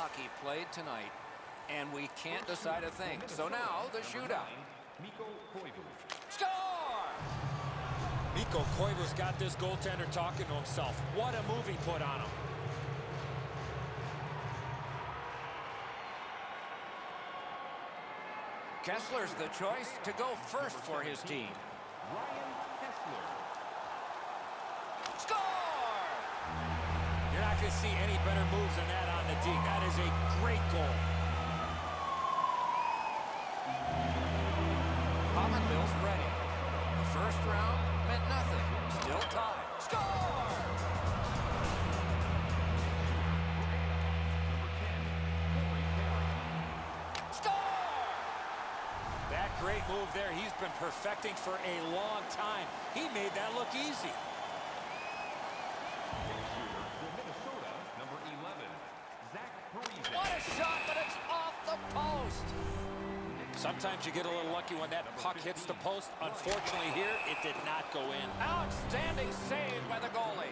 hockey played tonight, and we can't decide a thing. So now, the shootout. Score! Mikko Koivu's got this goaltender talking to himself. What a move he put on him. Kesler's the choice to go first for his team. Ryan Kesler. Score! You're not going to see any better moves than that on the D. That round meant nothing. Still tied. Score! That great move there, he's been perfecting for a long time. He made that look easy. Sometimes you get a little lucky when that puck hits the post. Unfortunately here, it did not go in. Outstanding save by the goalie.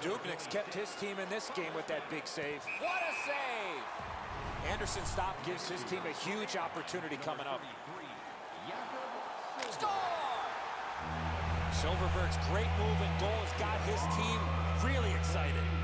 Dubnyk's kept his team in this game with that big save. What a save! Andersen stop gives his team a huge opportunity coming up. Score! Silfverberg's great move and goal has got his team really excited.